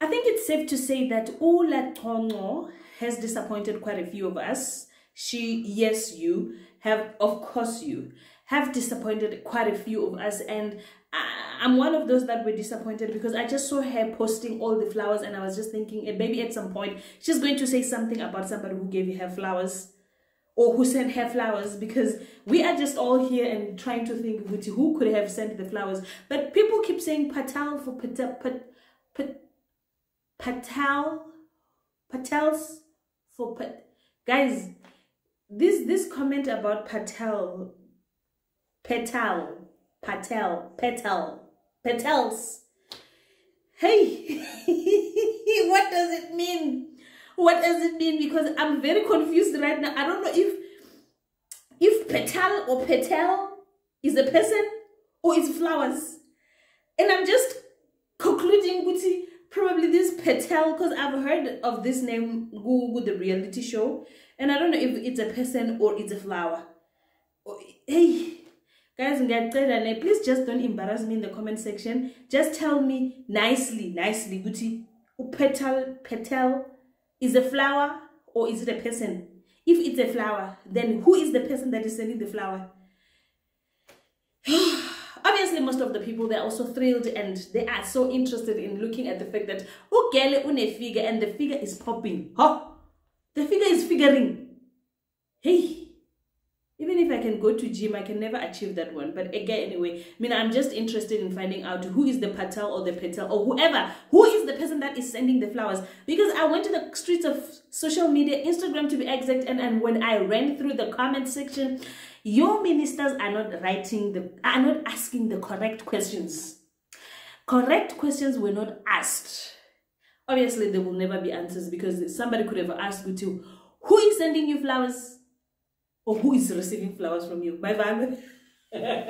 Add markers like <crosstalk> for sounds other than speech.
I think it's safe to say that uLaConco has disappointed quite a few of us. She, yes, you have, of course, you have disappointed quite a few of us, and I'm one of those that were disappointed because I just saw her posting all the flowers, and I was just thinking, and maybe at some point she's going to say something about somebody who gave her flowers or who sent her flowers because we are just all here and trying to think who could have sent the flowers. But people keep saying Patel for Patel, Pat, Pat, Patel, Patels for Pat. Guys, this this comment about Patel, Patel, Patel, Patel, Patels. Hey, <laughs> what does it mean? What does it mean? Because I'm very confused right now. I don't know if if Patel or Patel is a person or is flowers. And I'm just probably this Patel, because I've heard of this name with the reality show. And I don't know if it's a person or it's a flower. Oh, hey, guys, please just don't embarrass me in the comment section. Just tell me nicely, nicely, Guti, petal, petal is a flower or is it a person? If it's a flower, then who is the person that is sending the flower? <sighs> Oh, Obviously, most of the people, they're also thrilled and they are so interested in looking at the fact that oh, Ugele une figure and the figure is popping. Huh? The figure is figuring. Hey, even if I can go to gym, I can never achieve that one. But again, anyway, I mean, I'm just interested in finding out who is the patel or the petal or whoever, who is the person that is sending the flowers. Because I went to the streets of social media, Instagram to be exact, and, and when I ran through the comment section, your ministers are not writing the, are not asking the correct questions. Correct questions were not asked. Obviously, there will never be answers because somebody could have asked you who is sending you flowers? Or who is receiving flowers from you. Bye bye. <laughs>